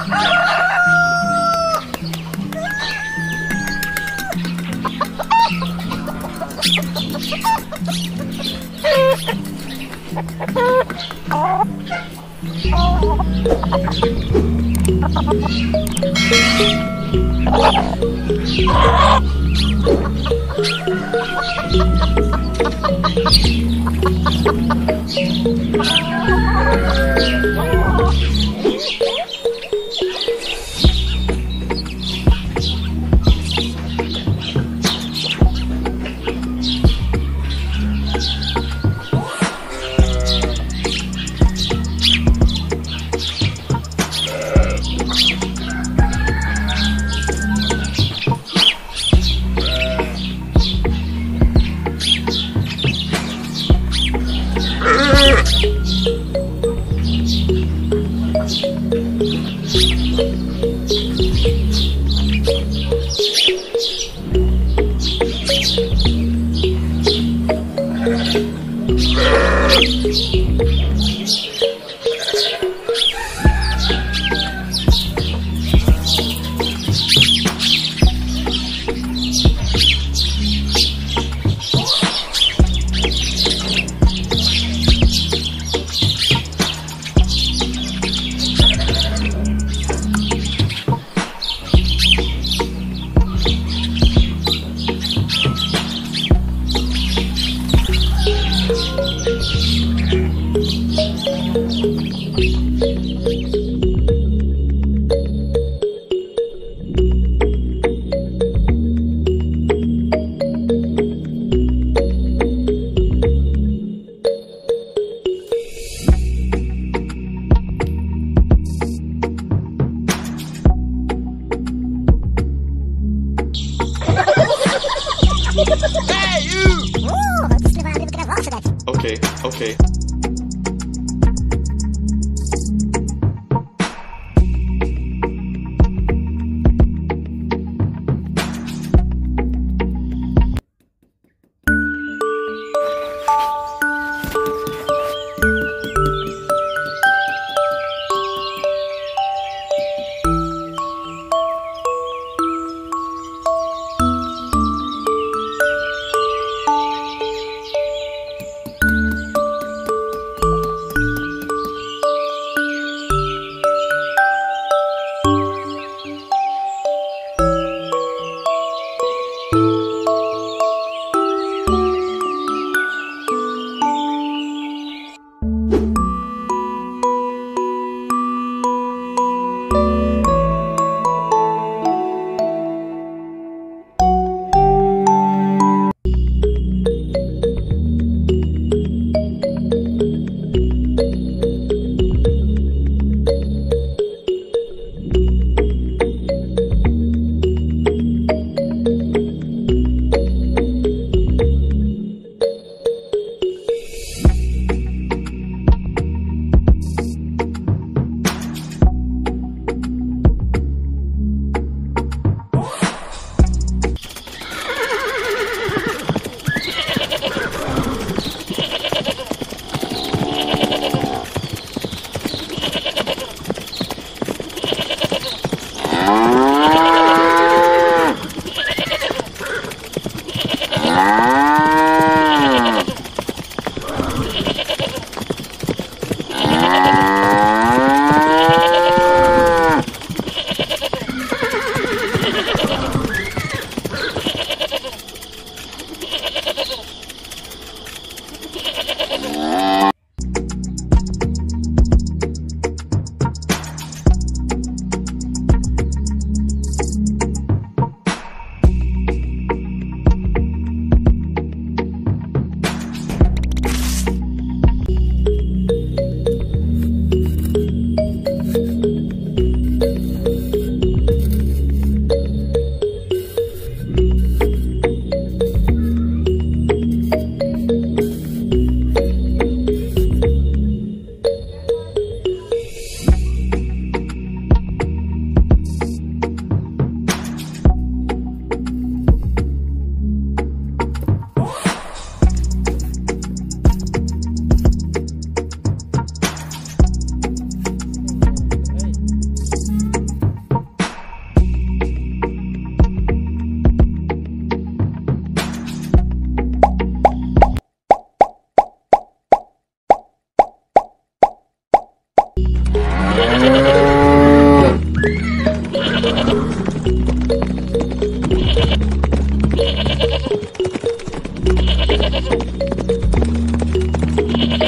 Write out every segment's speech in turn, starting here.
Okay,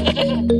Hehehehe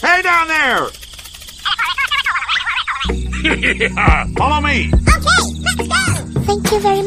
Hey down there! Follow me! Okay, let's go! Thank you very much.